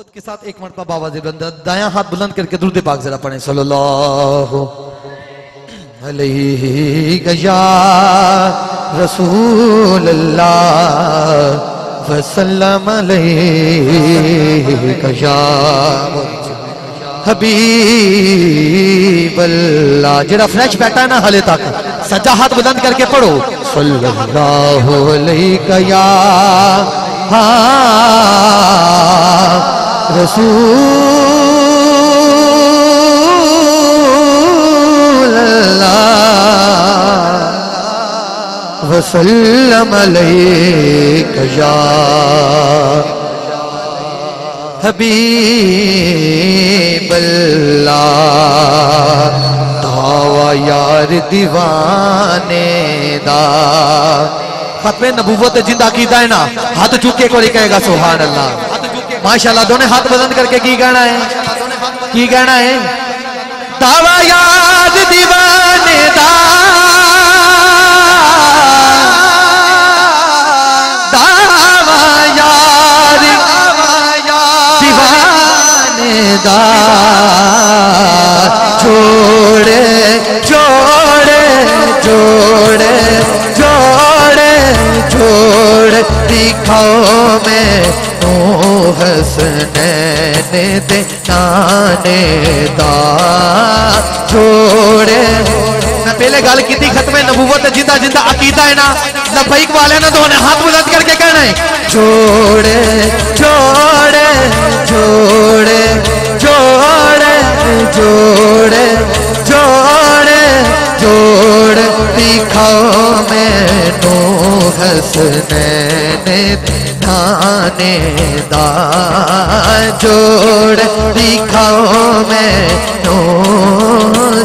محبت کے ساتھ ایک مرتبہ باواز بلند دایاں ہاتھ بلند کر کے درود پاک ذرا پڑھیں۔ صلی اللہ علیہ یا رسول اللہ وسلم علیہ یا حبیب اللہ۔ جڑا فریش بیٹھا ہے نا حلے تک، سجا ہاتھ بلند کر کے پڑھو۔ صلی اللہ علیہ یا رسول اللہ وسلم علیک یا حبیب اللہ، دعوی یار دیوانے دا۔ ختم نبوت جندہ کیتا ہے ہاتھ چکے کو نہیں کہے گا، سبحان اللہ۔ ماشاءاللہ دونے ہاتھ بلند کر کے کی کہنا ہے؟ کی کہنا ہے؟ دعوی یار دیوانے دا۔ دعوی یار دیوانے دا۔ چھوڑے چھوڑے چھوڑے چھوڑے چھوڑے دکھاؤ میں۔ حسنین دے نانے دا چھوڑے میں پہلے گال کی تھی ختم نبوت جندہ جندہ عقیدہ ہے نا لبائک والے نے تو انہیں ہاتھ بلند کر کے کہنا ہے چھوڑے چھوڑے چھوڑے چھوڑے چھوڑے چھوڑے چھوڑے دکھاؤ میں نو حسنین دھانے دا جوڑ دکھاؤ میں نو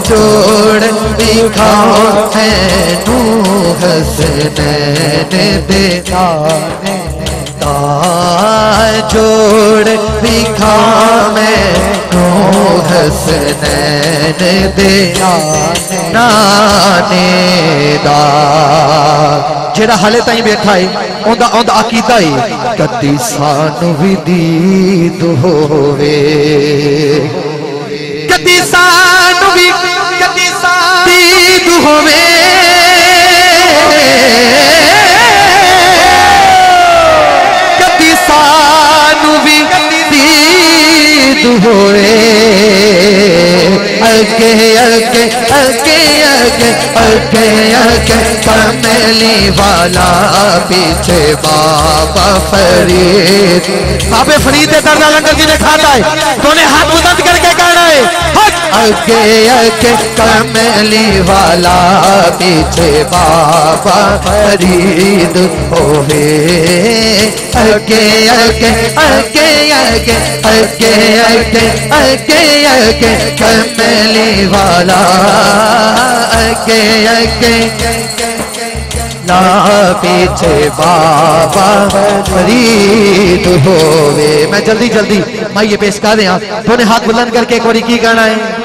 جوڑ دکھاؤ میں نو حسنین دے دا جوڑ دکھاؤ میں نو حسنین دے نانے دا سانو وی دید ہوئے اگے کملی والا پیچھے بابا فرید۔ بابے فرید دردہ لنگر جی نے کھاتا ہے۔ تو نے ہاتھ بلند کر کے کہنا ہے اگے اگے کملی والا پیچھے بابا فرید ہوئے۔ اگے اگے اگے اگے اگے اگے اگے اگے کملی والا۔ اگے اگے نا پیچھے بابا فرید ہوئے۔ میں جلدی جلدی میں یہ پیش کر دیا تو نے ہاتھ بلند کر کے ایک باری کی کہنا ہے؟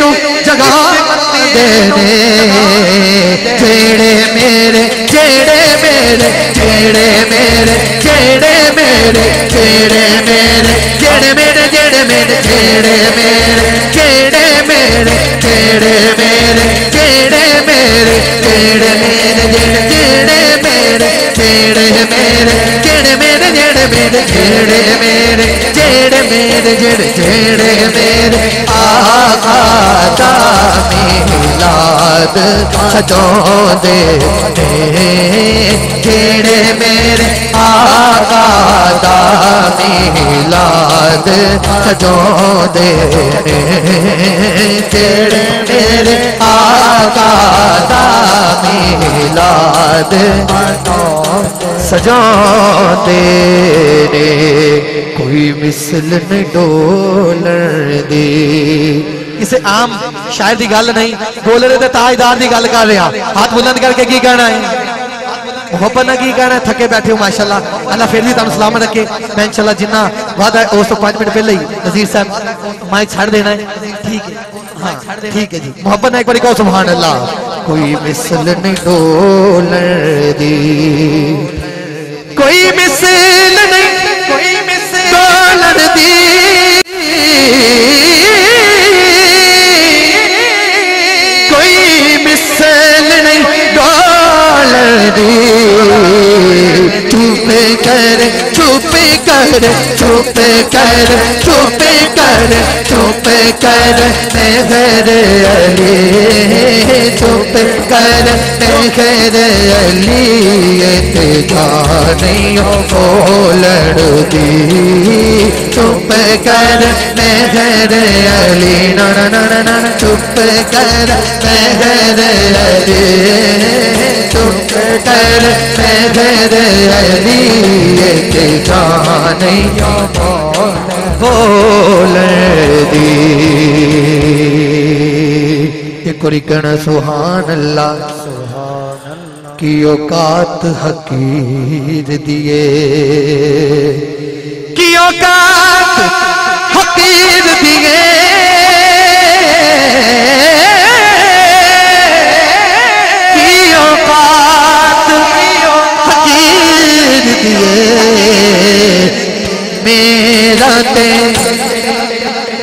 نو جگاؤں دے نے قسمت نو جگاؤں دے نے جیڑے میرے جیڑے میرے جیڑے میرے جیڑے میرے جیڑے میرے جیڑے میرے جیڑے میرے جیڑے میرے جیڑے میرے جیڑے میرے جیڑے میرے جیڑے میرے جیڑے میرے جیڑے میرے جیڑے میرے جیڑے میرے جیڑے میرے جیڑے سڄو ديري ميري آگا دي لاد سڄو دي ميري آگا دي لادو سڄو ديري ڪوئي مسل نه ڏول دي. کوئی مثل نہیں ڈولر دی ਕਿਸੇ ਆਮ ਸ਼ਾਇਰ ਦੀ ਗੱਲ ਨਹੀਂ ਬੋਲਰੇ ਤੇ ਤਾਜਦਾਰ ਦੀ ਗੱਲ ਕਰ ਰਿਹਾ ਹੱਥ ਬੁਲੰਦ ਕਰਕੇ ਕੀ ਕਹਿਣਾ ਹੈ ਮੁਹੱਬਤ ਨਾਲ ਕੀ ਕਹਿਣਾ ਹੈ? ਥੱਕੇ ਬੈਠੇ ਹੋ ਮਾਸ਼ਾਅੱਲਾ ਅੱਲਾ ਫਿਰ ਵੀ ਤੁਹਾਨੂੰ ਸਲਾਮਤ ਰੱਖੇ ਮੈਂ ਇਨਸ਼ਾਅੱਲਾ ਜਿੰਨਾ ਵਾਦਾ ਹੈ ਉਸ ਤੋਂ 5 ਮਿੰਟ ਪਹਿਲਾਂ ਹੀ ਨਜ਼ੀਰ ਸਾਹਿਬ ਮਾਈਕ ਛੱਡ ਦੇਣਾ ਹੈ ਠੀਕ ਹੈ ਹਾਂ ਠੀਕ ਹੈ ਜੀ ਮੁਹੱਬਤ ਨਾਲ ਇੱਕ ਵਾਰੀ ਕਹੋ ਸੁਭਾਨ ਅੱਲਾ ਕੋਈ ਮਿਸਲ ਨਹੀਂ ਡੋਲਣ ਦੀ ਕੋਈ ਮਿਸਲ ਨਹੀਂ ਕੋਈ ਮਿਸਲ ਡੋਲਣ ਦੀ کر چپ کر چپ کر چپ کر، میں گھر علی چپ کر، میں گھر علی جانیوں کو لڑ دی چپ کر، میں گھر علی، نا نڑ نڑ چپ کر، میں گھر علی۔ چپ ٹر حیدر علی کے جانے بول دی کرکن سبحان اللہ کی اوقات حقیر دیئے کی اوقات حقیر دیئے میرا تے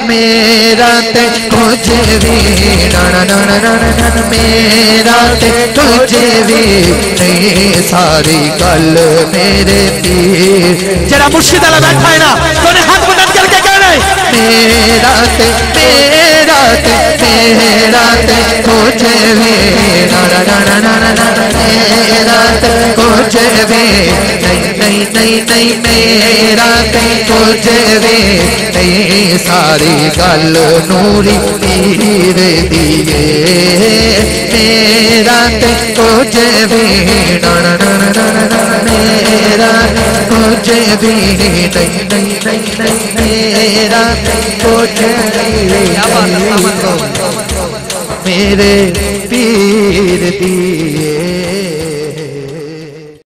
میرا تے تجھے بھی نا نا نا میرا تے تجھے بھی نہیں ساری کل میرے پیر جرا مرشد اللہ بیٹھا ہے نا تو نے ہاتھ بدل کر کے کہنا ہے میرا تے میرا تے میرا تے تجھے بھی نا نا نا نا میرا تے تجھے بھی نہیں ساری گل نوری پیر دیے میرا بھی میرا تجرے میرا تجرے میرے پیر دیے